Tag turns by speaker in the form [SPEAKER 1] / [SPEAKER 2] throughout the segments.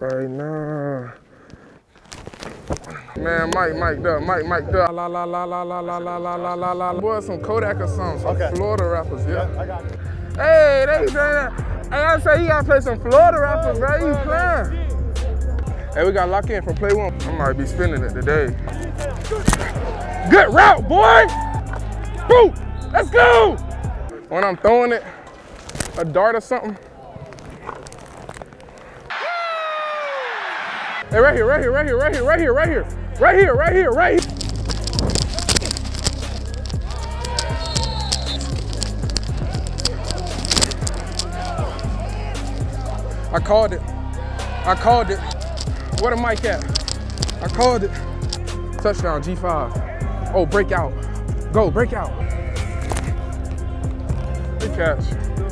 [SPEAKER 1] right now. Man, Mike, Mike, duh, Mike, Mike, duh. La la la la la la la la la la la. Boy, some Kodak or something. Some
[SPEAKER 2] Okay.
[SPEAKER 1] Florida rappers, yeah.
[SPEAKER 2] I got you.
[SPEAKER 1] Hey, they saying, hey, I say you gotta play some Florida rappers, bro. You playing? Hey, we got lock in from play one. I might be spinning it today. Good route, boy. Boo, let's go. When I'm throwing it, a dart or something. Hey, right here, right here, right here, right here, right here, right here, right here, right here, right here. I called it. I called it. Where the mic at? I called it. Touchdown, G5. Oh, break out. Go, break out.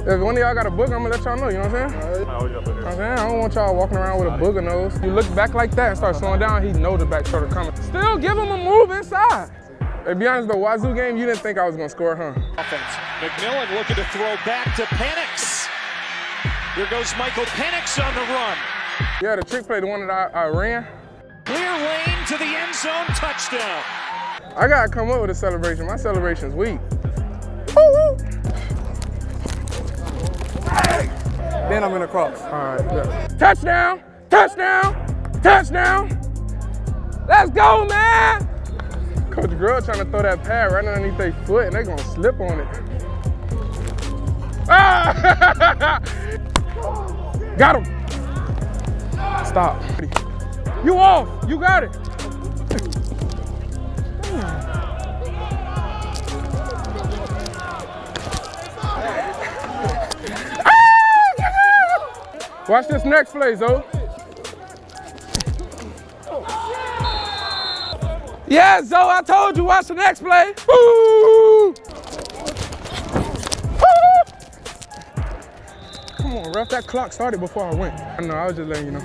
[SPEAKER 1] If one of y'all got a booger, I'm gonna let y'all know, you know what I'm saying?
[SPEAKER 2] I
[SPEAKER 1] You know what I'm saying? I don't want y'all walking around with a booger nose. You look back like that and start slowing down, he know the back shoulder coming. Still give him a move inside. Hey, be honest, the Wazoo game, you didn't think I was gonna score, huh?
[SPEAKER 3] offense. McMillan looking to throw back to Penix. Here goes Michael Penix on the run.
[SPEAKER 1] Yeah, the trick play, the one that I, I ran,
[SPEAKER 3] Clear lane to the end zone, touchdown.
[SPEAKER 1] I gotta come up with a celebration. My celebration's weak. Woo woo.
[SPEAKER 2] Then I'm gonna cross.
[SPEAKER 1] All right, yeah. touchdown, touchdown, touchdown. Let's go, man. Coach Girl trying to throw that pad right underneath their foot and they gonna slip on it. Ah! got him. Stop. You off. You got it. Watch this next play, Zoe. Yeah, Zoe, I told you, watch the next play. Come on, ref, that clock started before I went. I know, I was just letting you know.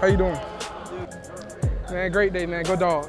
[SPEAKER 1] How you doing? Man, great day, man. Go Dawgs.